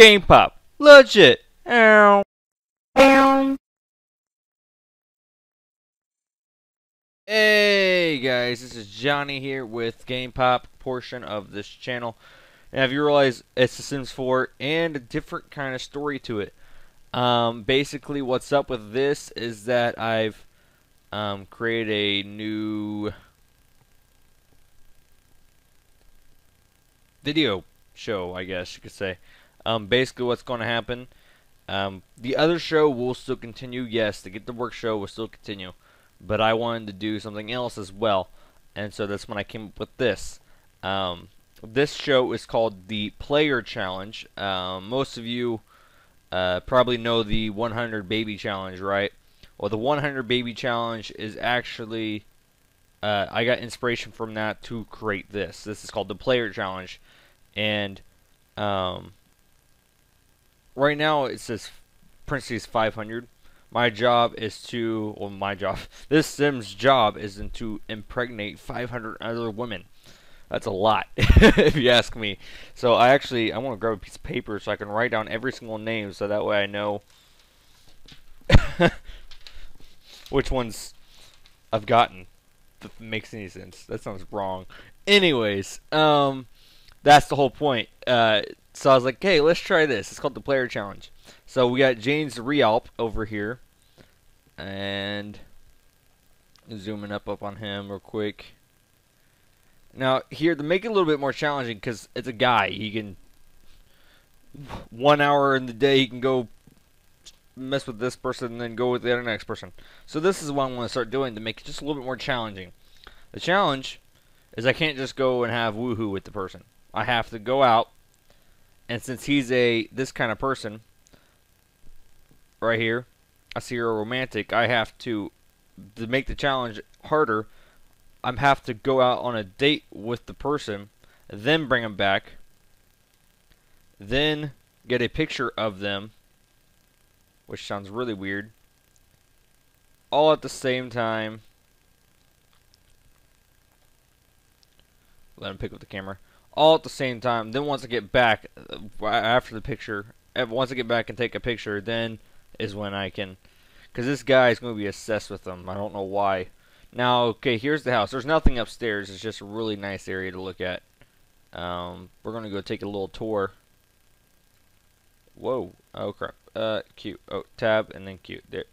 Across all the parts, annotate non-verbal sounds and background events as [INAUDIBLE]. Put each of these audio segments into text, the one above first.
Game Pop. Legit. Ow. Hey guys, this is Jonny here with Game Pop portion of this channel. Now if you realize it's The Sims 4 and a different kind of story to it. Um, basically what's up with this is that I've um, created a new video show, I guess you could say. Um, basically, what's going to happen? Um, the other show will still continue. Yes, the Get to Work show will still continue, but I wanted to do something else as well, and so that's when I came up with this. Um, this show is called the Player Challenge. Um, most of you uh, probably know the 100 Baby Challenge, right? Well, the 100 Baby Challenge is actually uh, I got inspiration from that to create this. This is called the Player Challenge, and um, right now it says parentheses 500. My job is to, well, my job, [LAUGHS] this Sim's job isn't to impregnate 500 other women. That's a lot, [LAUGHS] if you ask me. So I actually, I want to grab a piece of paper so I can write down every single name, so that way I know [LAUGHS] which ones I've gotten. That makes any sense. That sounds wrong. Anyways, um, that's the whole point. Uh, so I was like, hey, let's try this. It's called the Player Challenge. So we got James Reyalp over here. And zooming up up on him real quick. Now, here, to make it a little bit more challenging, because it's a guy, he can, one hour in the day, he can go mess with this person and then go with the other next person. So this is what I'm going to start doing to make it just a little bit more challenging. The challenge is I can't just go and have woohoo with the person. I have to go out, and since he's a this kind of person, right here, a serial romantic, I have to to make the challenge harder. I'm have to go out on a date with the person, then bring them back, then get a picture of them, which sounds really weird, all at the same time. Let him pick up the camera all at the same time. Then once I get back uh, after the picture, once I get back and take a picture, then is when I can. Because this guy is going to be obsessed with them. I don't know why. Now, okay, here's the house. There's nothing upstairs. It's just a really nice area to look at. Um, we're going to go take a little tour. Whoa. Oh, crap. Uh, cute. Oh, tab and then cute. There,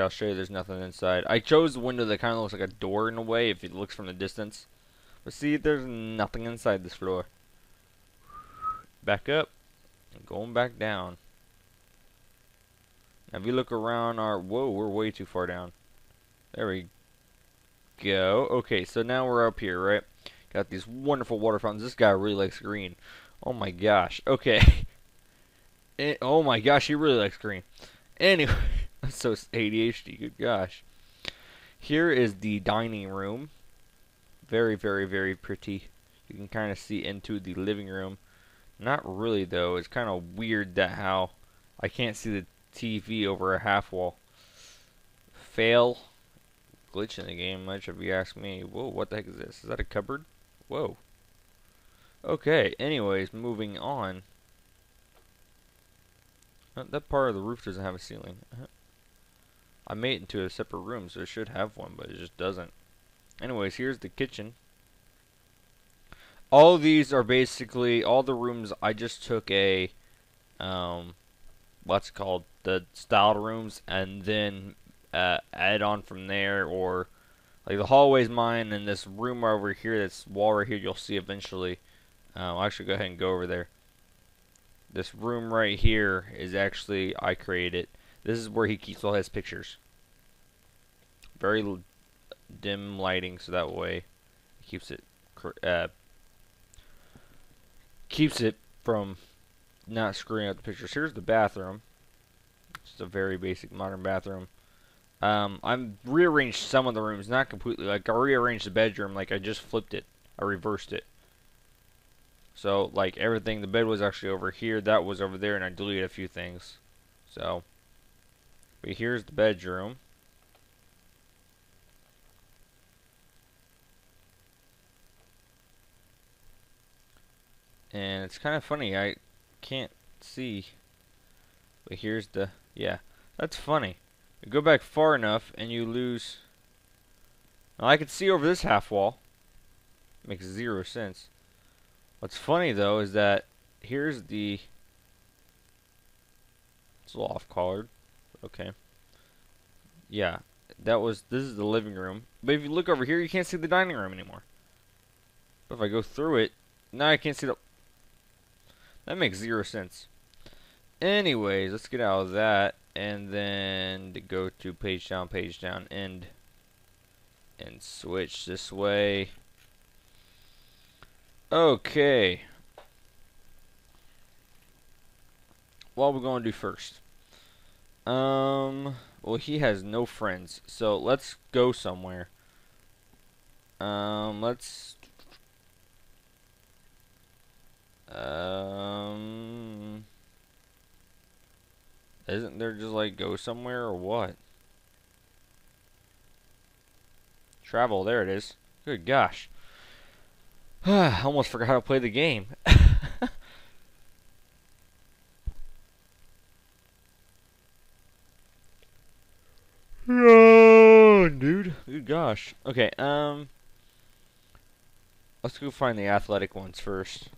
I'll show you there's nothing inside. I chose the window that kind of looks like a door in a way if it looks from the distance. But see, there's nothing inside this floor. Back up. Going back down. Now if you look around our... Whoa, we're way too far down. There we go. Okay, so now we're up here, right? Got these wonderful water fountains. This guy really likes green. Oh my gosh. Okay. it, [LAUGHS] eh, oh my gosh, he really likes green. Anyway. [LAUGHS] [LAUGHS] so ADHD, good gosh. Here is the dining room. Very, very, very pretty. You can kind of see into the living room. Not really, though. It's kind of weird that how I can't see the TV over a half wall. Fail. Glitch in the game, much if you ask me. Whoa, what the heck is this? Is that a cupboard? Whoa. Okay, anyways, moving on. That part of the roof doesn't have a ceiling. Uh-huh. I made it into a separate room, so it should have one, but it just doesn't. Anyways, here's the kitchen. All these are basically, all the rooms, I just took a, um, what's called, the styled rooms, and then uh, add on from there, or, like the hallway's mine, and this room over here, this wall right here, you'll see eventually. Um, I'll actually go ahead and go over there. This room right here is actually, I created. This is where he keeps all his pictures. Very dim lighting, so that way he keeps it uh, keeps it from not screwing up the pictures. Here's the bathroom. Just a very basic modern bathroom. Um, I've rearranged some of the rooms, not completely. Like I rearranged the bedroom, like I just flipped it. I reversed it. So like everything, the bed was actually over here. That was over there, and I deleted a few things. So. But here's the bedroom. And it's kind of funny. I can't see. But here's the... Yeah. That's funny. You go back far enough and you lose... Now I can see over this half wall. Makes zero sense. What's funny though is that here's the... It's a little off colored. Okay. Yeah. That was... This is the living room. But if you look over here, you can't see the dining room anymore. But if I go through it, now I can't see the... That makes zero sense. Anyways, let's get out of that. And then go to page down, page down, end. And switch this way. Okay. What we're going to do first? Um, well, he has no friends. So let's go somewhere. Um, let's um, isn't there just like go somewhere or what? Travel, there it is. Good gosh. [SIGHS] I almost forgot how to play the game. [LAUGHS] oh, dude. Good gosh. Okay, um. Let's go find the athletic ones first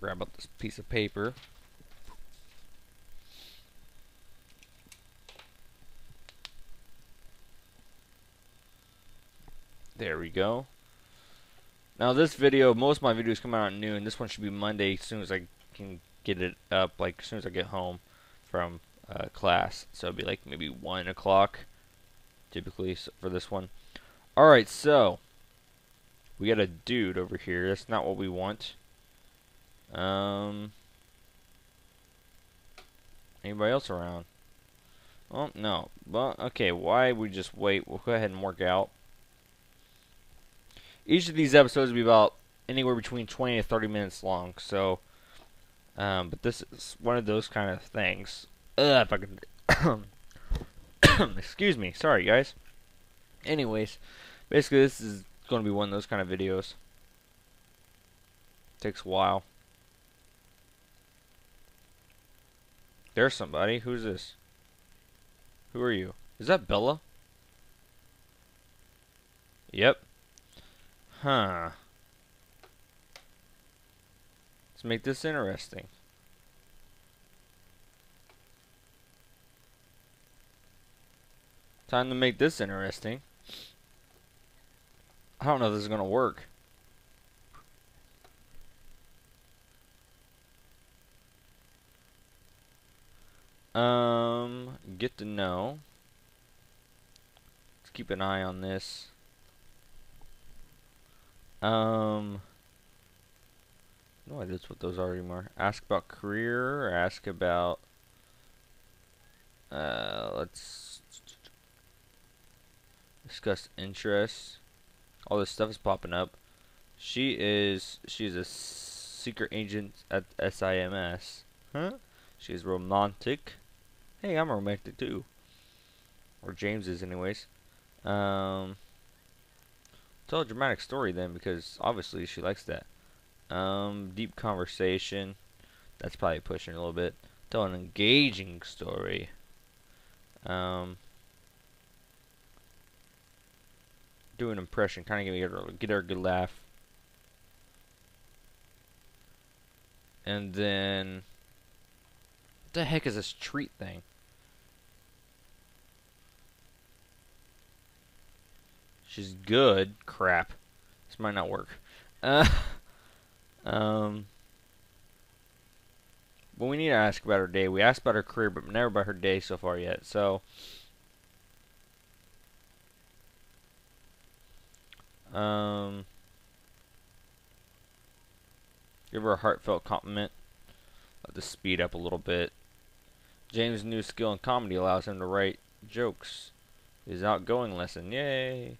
grab up this piece of paper. There we go. Now this video, most of my videos come out at noon. This one should be Monday as soon as I can get it up, like as soon as I get home from uh, class. So it'll be like maybe 1 o'clock typically for this one. Alright, so we got a dude over here. That's not what we want. Um, anybody else around? Oh, no. But, okay, why we just wait? We'll go ahead and work out. Each of these episodes will be about anywhere between 20 to 30 minutes long, so, um, but this is one of those kind of things. Ugh, if I could, [COUGHS] excuse me, sorry guys. Anyways, basically this is going to be one of those kind of videos. Takes a while. There's somebody. Who's this? Who are you? Is that Bella? Yep. Huh. Let's make this interesting. Time to make this interesting. I don't know if this is going to work. Um, get to know. Let's keep an eye on this. Um, no idea what those are anymore. Ask about career, ask about, uh, let's discuss interests. All this stuff is popping up. She is, she's a secret agent at SIMS. Huh? She's romantic. Hey, I'm romantic too. Or James is anyways. Um, tell a dramatic story then because obviously she likes that. Um, deep conversation. That's probably pushing a little bit. Tell an engaging story. Um, do an impression, kind of get her, get her a good laugh. And then what the heck is this treat thing? She's good. Crap. This might not work. Uh, [LAUGHS] um, but we need to ask about her day. We asked about her career, but never about her day so far yet. So, um, give her a heartfelt compliment. Let this speed up a little bit. James' new skill in comedy allows him to write jokes. His outgoing lesson. Yay!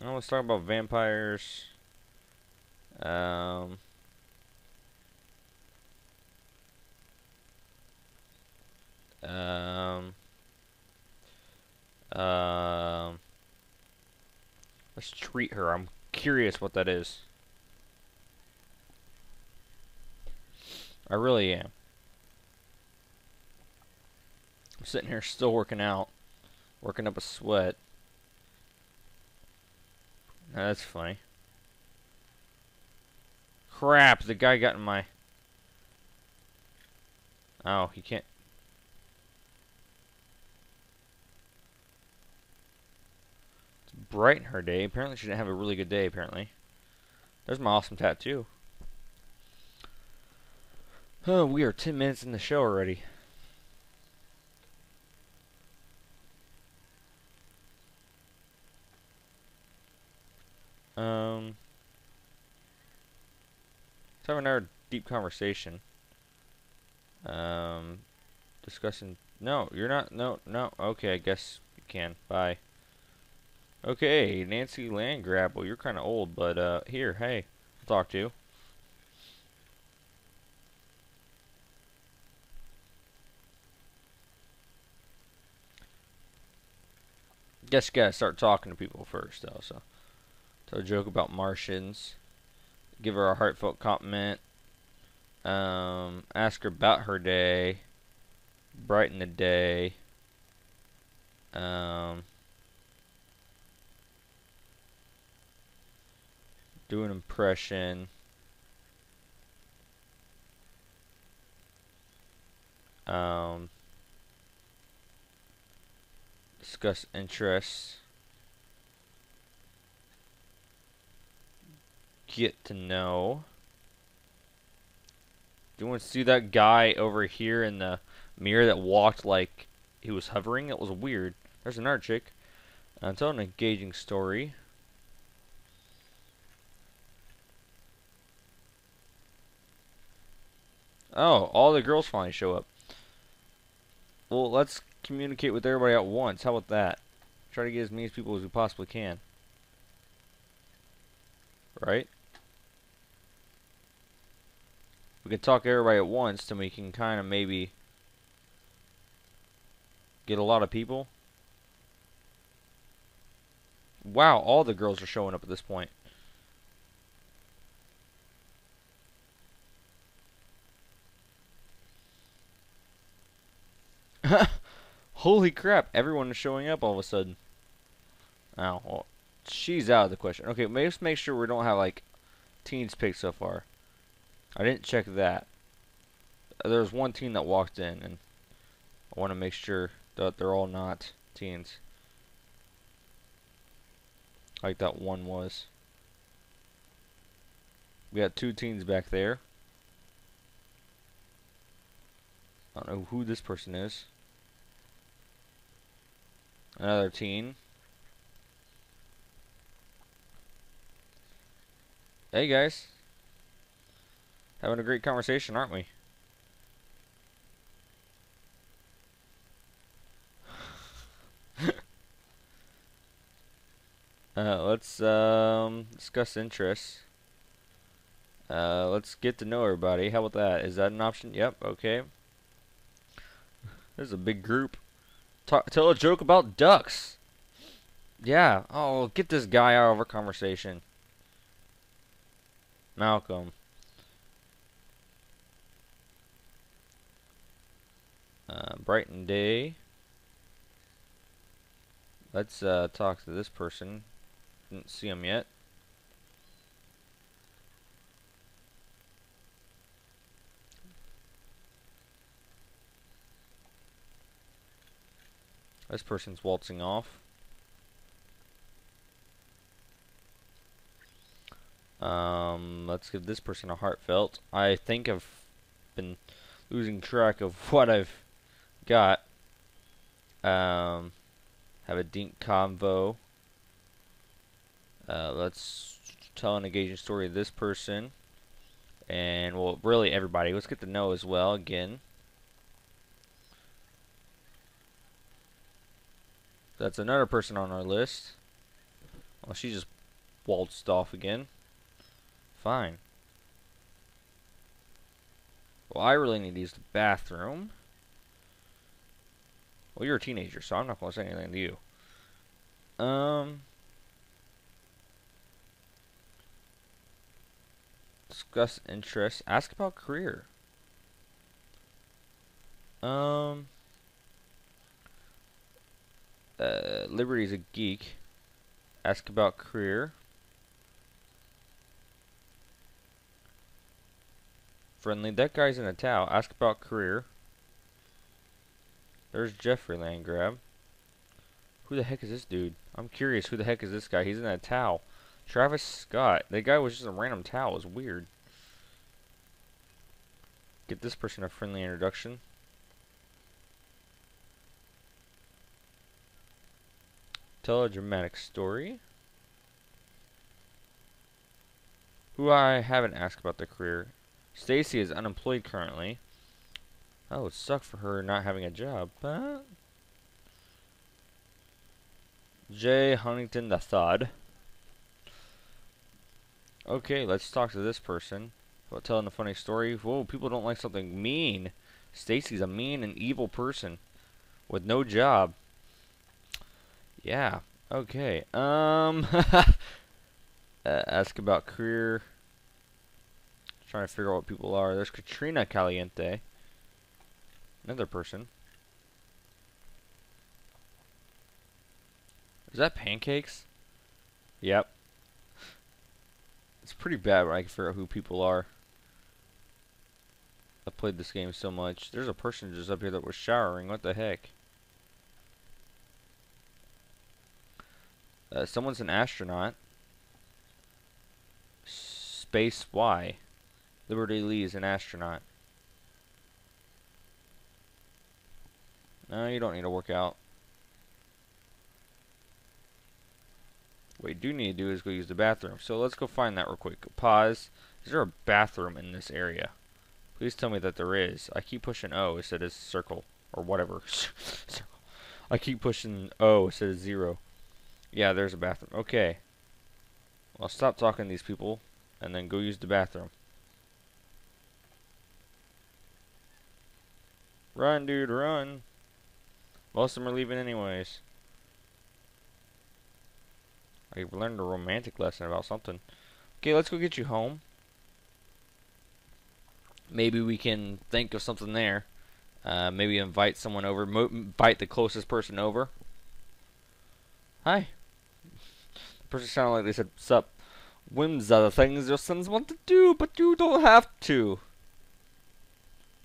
I let's talk about vampires. Um, um, um, let's treat her. I'm curious what that is. I really am. I'm sitting here still working out, working up a sweat. That's funny. Crap, the guy got in my... Oh, he can't... It's bright in her day. Apparently she didn't have a really good day, apparently. There's my awesome tattoo. Oh, [SIGHS] we are 10 minutes in the show already. Um, let's have another deep conversation. Um, discussing. No, you're not. No, no. Okay, I guess you can. Bye. Okay, Nancy Landgraab. Well, you're kind of old, but uh, here, hey, I'll talk to you. Guess you gotta start talking to people first, though. So, tell a joke about Martians. Give her a heartfelt compliment. Um, ask her about her day. Brighten the day. Um, do an impression. Um, discuss interests. Get to know. Do you want to see that guy over here in the mirror that walked like he was hovering? It was weird. There's another chick. Uh, tell an engaging story. Oh, all the girls finally show up. Well, let's communicate with everybody at once. How about that? Try to get as many people as we possibly can. Right? We can talk everybody at once, then we can kind of maybe get a lot of people. Wow, all the girls are showing up at this point. [LAUGHS] Holy crap, everyone is showing up all of a sudden. Oh, well, she's out of the question. Okay, let's make sure we don't have, like, teens picked so far. I didn't check that. Uh, there was one teen that walked in, and I want to make sure that they're all not teens. Like that one was. We got two teens back there. I don't know who this person is. Another teen. Hey guys. Having a great conversation, aren't we? [LAUGHS] uh, let's um, discuss interests. Uh, let's get to know everybody. How about that? Is that an option? Yep, okay. This is a big group. Talk, tell a joke about ducks. Yeah. Oh, get this guy out of our conversation. Malcolm. Uh, Brighten Day. Let's uh, talk to this person. Didn't see him yet. This person's waltzing off. Um, let's give this person a heartfelt. I think I've been losing track of [LAUGHS] what I've got. Um, have a deep convo. Uh, let's tell an engaging story of this person. And, well, really everybody. Let's get to know as well again. That's another person on our list. Well, she just waltzed off again. Fine. Well, I really need to use the bathroom. Well, you're a teenager, so I'm not going to say anything to you. Um... Discuss interests. Ask about career. Um. Uh, Liberty's a geek. Ask about career. Friendly. That guy's in a towel. Ask about career. There's Geoffrey Landgraab. Who the heck is this dude? I'm curious. Who the heck is this guy? He's in a towel. Travis Scott. That guy was just a random towel. It's weird. Get this person a friendly introduction. Tell a dramatic story. Who I haven't asked about their career. Stacy is unemployed currently. Oh, it sucked for her not having a job, but Jay Huntington the Third. Okay, let's talk to this person about telling a funny story. Whoa, people don't like something mean. Stacy's a mean and evil person with no job. Yeah. Okay. Um. [LAUGHS] uh, ask about career. Trying to figure out what people are. There's Katrina Caliente. Another person. Is that pancakes? Yep. It's pretty bad when I can figure out who people are. I've played this game so much. There's a person just up here that was showering. What the heck? Uh, someone's an astronaut. Space Y. Liberty Lee is an astronaut. No, you don't need to work out. What you do need to do is go use the bathroom. So let's go find that real quick. Pause. Is there a bathroom in this area? Please tell me that there is. I keep pushing O instead of circle. Or whatever. [LAUGHS] I keep pushing O instead of zero. Yeah, there's a bathroom. Okay. Well, stop talking to these people. And then go use the bathroom. Run, dude, run. Most of them are leaving anyways. I learned a romantic lesson about something. Okay, let's go get you home. Maybe we can think of something there. Uh, maybe invite someone over. invite the closest person over. Hi. The [LAUGHS] person sounded like they said, Sup. Whims are the things your sons want to do, but you don't have to.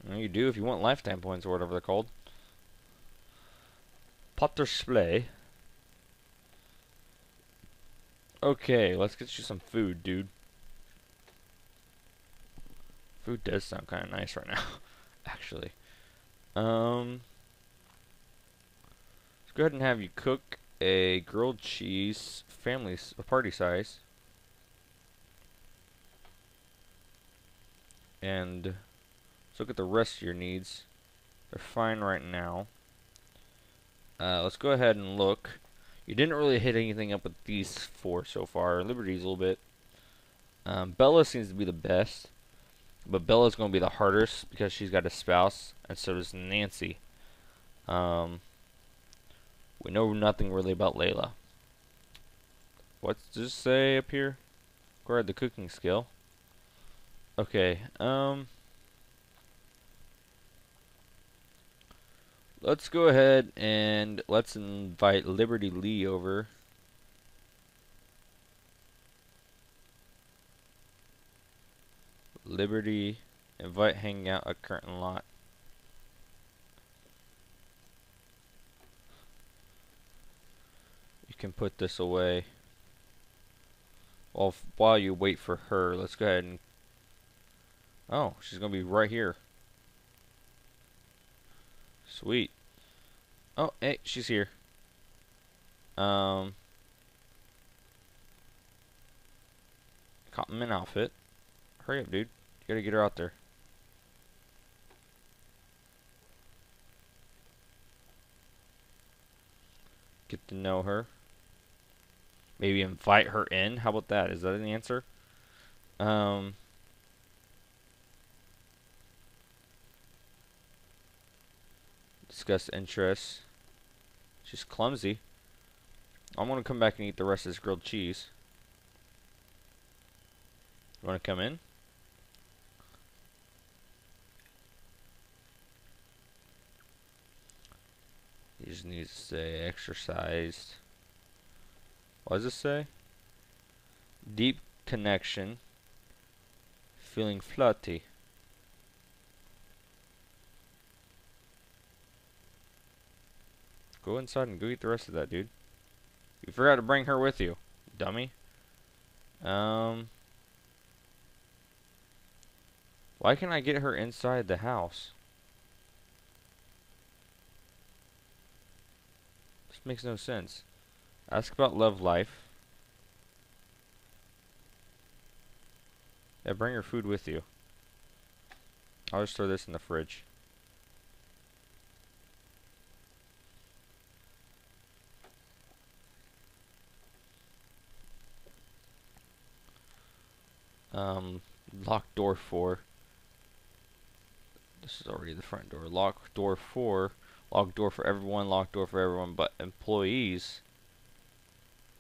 Well, you do if you want lifetime points or whatever they're called. Potter Splay. Okay, let's get you some food, dude. Food does sound kind of nice right now, [LAUGHS] actually. Um, let's go ahead and have you cook a grilled cheese family party size. And let's look at the rest of your needs. They're fine right now. Uh, let's go ahead and look. You didn't really hit anything up with these four so far. Liberty's a little bit. Um, Bella seems to be the best. But Bella's going to be the hardest because she's got a spouse, and so does Nancy. Um, we know nothing really about Layla. What's this say up here? Acquired the cooking skill. Okay, um... Let's go ahead and let's invite Liberty Lee over. Liberty, invite hanging out at Current Lot. You can put this away. Well, while you wait for her, let's go ahead and... Oh, she's going to be right here. Sweet. Oh, hey, she's here. Um, Cottonman outfit. Hurry up, dude. You gotta get her out there. Get to know her. Maybe invite her in. How about that? Is that an answer? Um, discuss interests. She's clumsy. I'm gonna come back and eat the rest of this grilled cheese. You wanna come in? He just needs to say exercised. What does it say? Deep connection. Feeling flirty. Go inside and go eat the rest of that, dude. You forgot to bring her with you, dummy. Um. Why can't I get her inside the house? This makes no sense. Ask about love life. Yeah, bring your food with you. I'll just throw this in the fridge. Um, lock door four. This is already the front door. Lock door four. Lock door for everyone. Lock door for everyone but employees.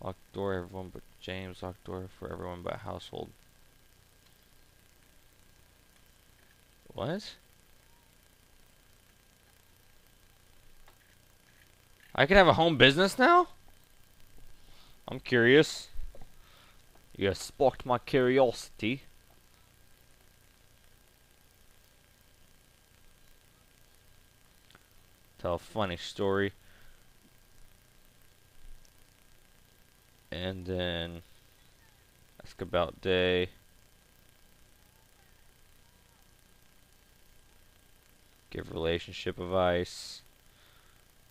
Lock door everyone but James. Lock door for everyone but household. What? I can have a home business now? I'm curious. You sparked my curiosity. Tell a funny story. And then ask about day. Give relationship advice.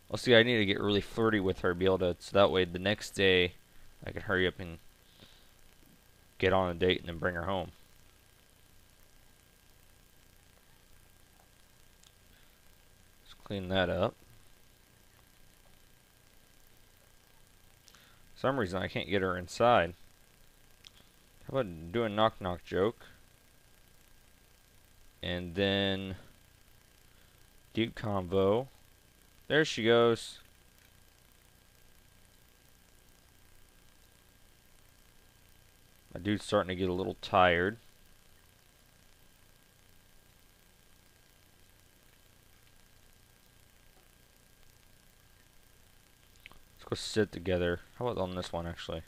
Well, see, I need to get really flirty with her, be able to, so that way the next day I can hurry up and get on a date and then bring her home. Let's clean that up. For some reason I can't get her inside. How about do a knock knock joke? And then deep convo. There she goes. My dude's starting to get a little tired. Let's go sit together. How about on this one, actually?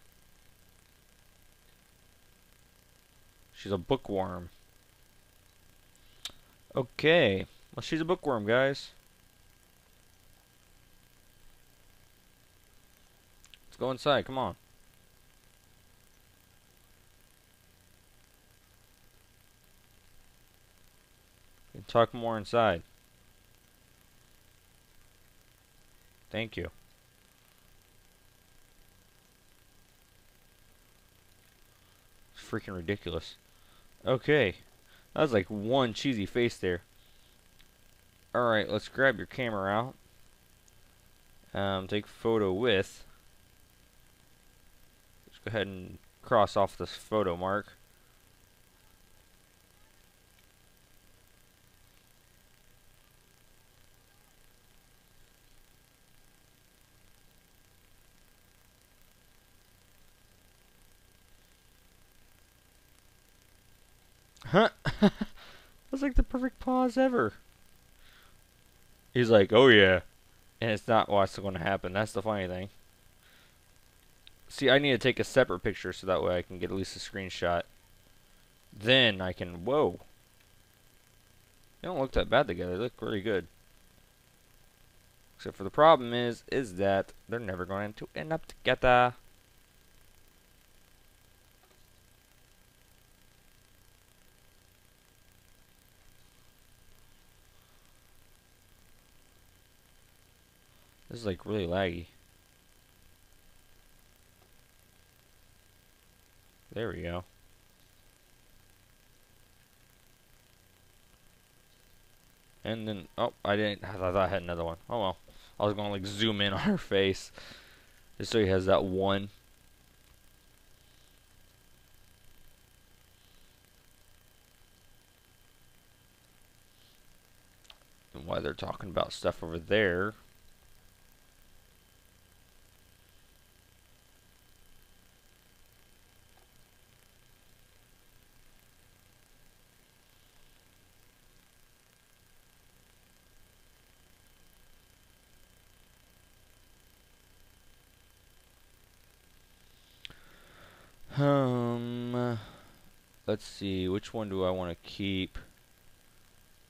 She's a bookworm. Okay. Well, she's a bookworm, guys. Let's go inside. Come on. Talk more inside. Thank you. It's freaking ridiculous. Okay. That was like one cheesy face there. Alright, let's grab your camera out. Um, take photo with. Let's go ahead and cross off this photo mark. Huh? [LAUGHS] That's like the perfect pause ever. He's like, oh yeah. And it's not what's going to happen. That's the funny thing. See, I need to take a separate picture so that way I can get at least a screenshot. Then I can, whoa. They don't look that bad together. They look really good. Except for the problem is, is that they're never going to end up together. This is like really laggy. There we go. And then, oh, I didn't, I thought I had another one. Oh well. I was going to like zoom in [LAUGHS] on her face. Just so he has that one. And why they're talking about stuff over there. Um, let's see, which one do I want to keep?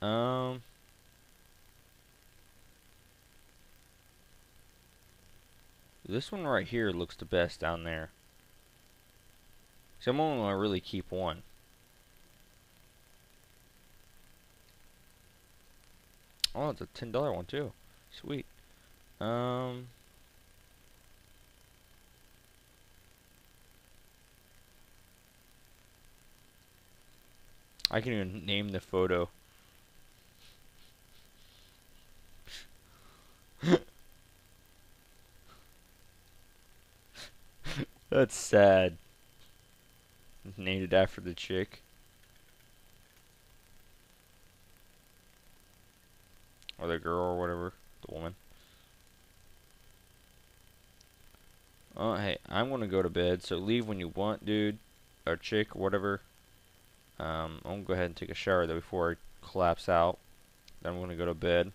Um, this one right here looks the best down there. So I'm only going to really keep one. Oh, it's a $10 one too. Sweet. Um... I can even name the photo. [LAUGHS] That's sad. Named it after the chick. Or the girl or whatever. The woman. Oh, hey, I'm gonna go to bed, so leave when you want, dude. Or chick, whatever. Um, I'm gonna go ahead and take a shower though before I collapse out. Then I'm gonna go to bed.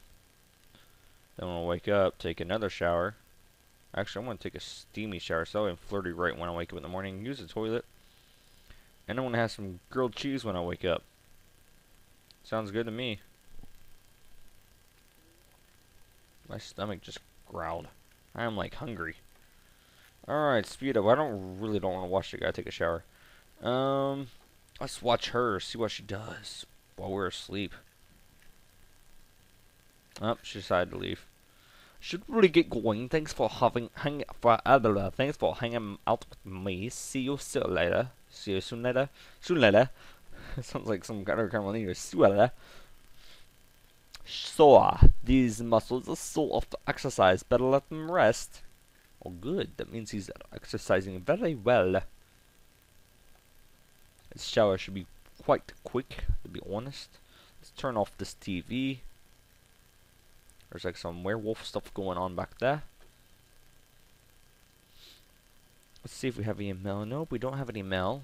Then I'm gonna wake up, take another shower. Actually, I'm gonna take a steamy shower so I'm flirty right when I wake up in the morning. Use the toilet. And I'm gonna have some grilled cheese when I wake up. Sounds good to me. My stomach just growled. I am like hungry. Alright, speed up. I don't really don't want to watch the guy take a shower. Um, Let's watch her, see what she does while we're asleep. Oh, she decided to leave. Should really get going. Thanks for having hang for uh, thanks for hanging out with me. See you soon later. See you soon later. Soon later. [LAUGHS] Sounds like some kind of Carmelina. Soon later. So, these muscles are so of the exercise. Better let them rest. Oh, good. That means he's exercising very well. This shower should be quite quick, to be honest. Let's turn off this TV. There's like some werewolf stuff going on back there. Let's see if we have any mail. Nope, we don't have any mail.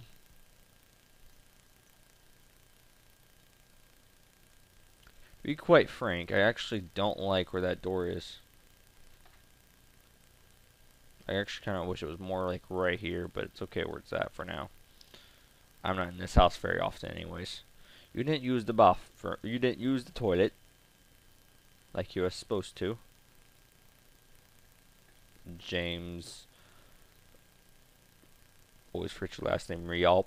To be quite frank, I actually don't like where that door is. I actually kind of wish it was more like right here, but it's okay where it's at for now. I'm not in this house very often anyways. You didn't use the bath for you didn't use the toilet like you were supposed to. James always forget your last name Rialp.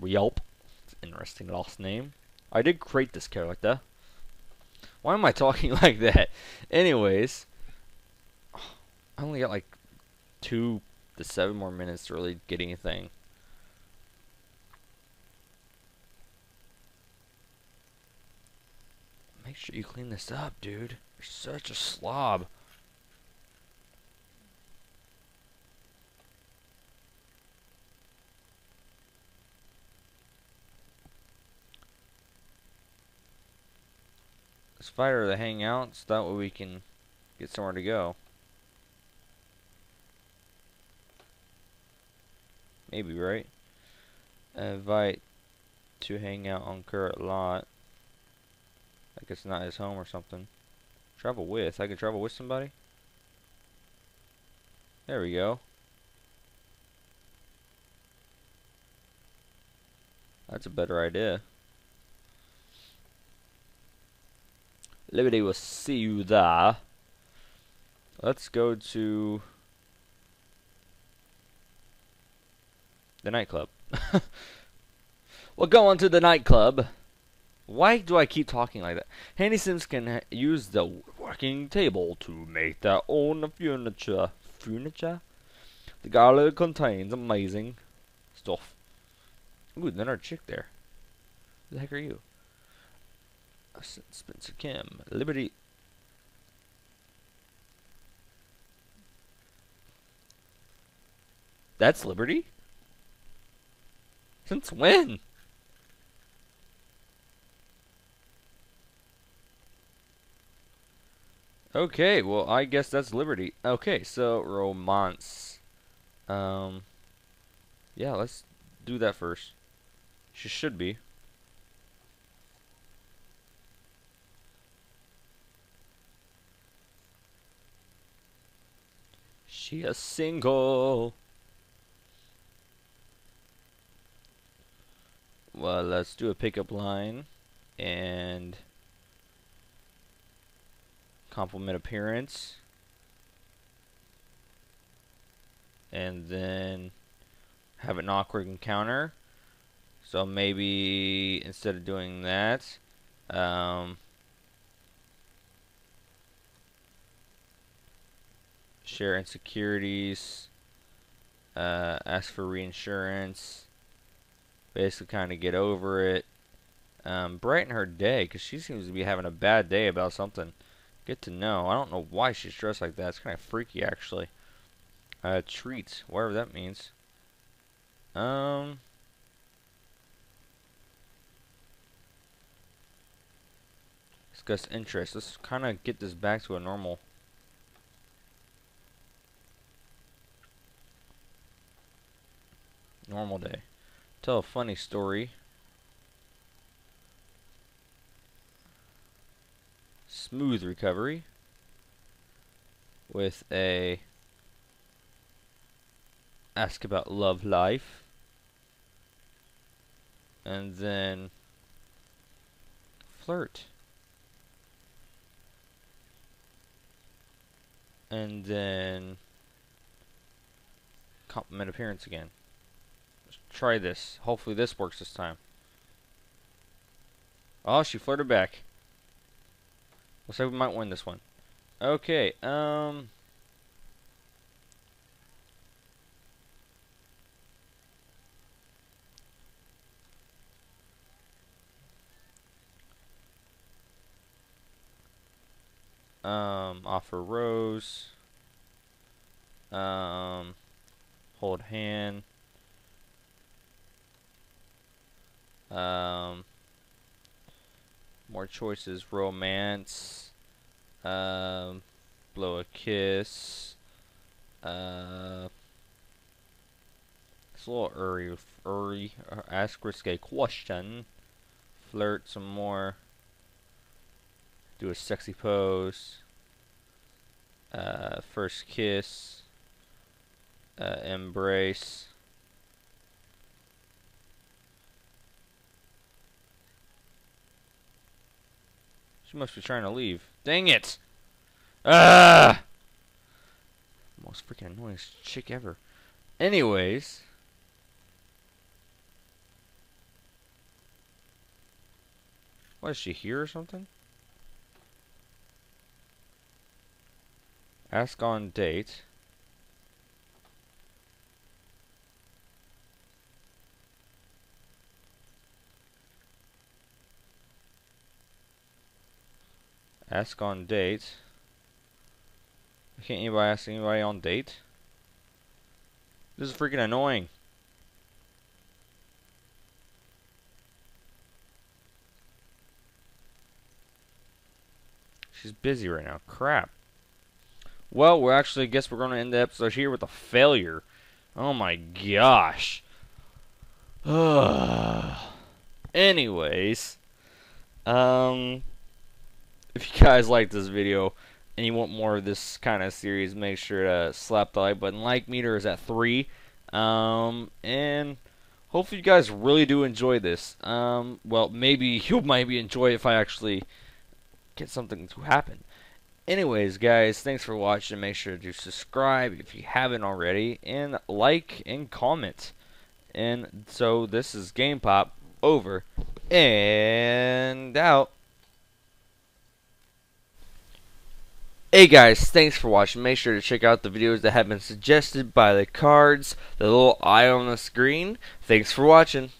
Rialp. Interesting last name. I did create this character. Why am I talking [LAUGHS] like that? Anyways, I only got like two seven more minutes to really get anything. Make sure you clean this up, dude. You're such a slob. Let's fire the hangouts. That way we can get somewhere to go. Maybe, right? Invite to hang out on current lot. Like it's not his home or something. Travel with. I can travel with somebody? There we go. That's a better idea. Liberty will see you there. Let's go to The nightclub. [LAUGHS] we'll go on to the nightclub. Why do I keep talking like that? Handy Sims can use the working table to make their own furniture. Furniture? The gallery contains amazing stuff. Ooh, then our chick there. Who the heck are you? Spencer Kim. Liberty. That's Liberty? Since when? Okay, well, I guess that's Liberty. Okay, so romance. Um, yeah, let's do that first. She should be. She a single. Well, let's do a pickup line and compliment appearance. And then have an awkward encounter. So maybe instead of doing that, um, share insecurities, uh, ask for reinsurance, basically kind of get over it, um, brighten her day because she seems to be having a bad day about something. Get to know. I don't know why she's dressed like that. It's kind of freaky, actually. Uh, treats, whatever that means. Um. Discuss interest. Let's kind of get this back to a normal. Normal day. Tell a funny story. Smooth recovery. With a ask about love life and then flirt and then compliment appearance again try this. Hopefully this works this time. Oh she flirted back. Looks like we might win this one. Okay um. Um, offer rose. Um, hold hand. Um, more choices. Romance. Um, blow a kiss. Uh, it's a little early. Early. Ask risque question. Flirt some more do a sexy pose, uh, first kiss, uh, embrace. She must be trying to leave. Dang it! Ah! Most freaking annoying chick ever. Anyways. What, is she here or something? Ask on date. Ask on date. Can't anybody ask anybody on date? This is freaking annoying. She's busy right now. Crap. Well, we're actually, I guess we're going to end the episode here with a failure. Oh my gosh. [SIGHS] Anyways, um, if you guys like this video and you want more of this kind of series, make sure to slap the like button. Like meter is at 3. Um, and hopefully you guys really do enjoy this. Um, well, maybe [LAUGHS] you maybe enjoy if I actually get something to happen. Anyways, guys, thanks for watching. Make sure to subscribe if you haven't already, and like and comment. And so this is GamePop over and out. Hey guys, thanks for watching. Make sure to check out the videos that have been suggested by the cards, the little eye on the screen. Thanks for watching.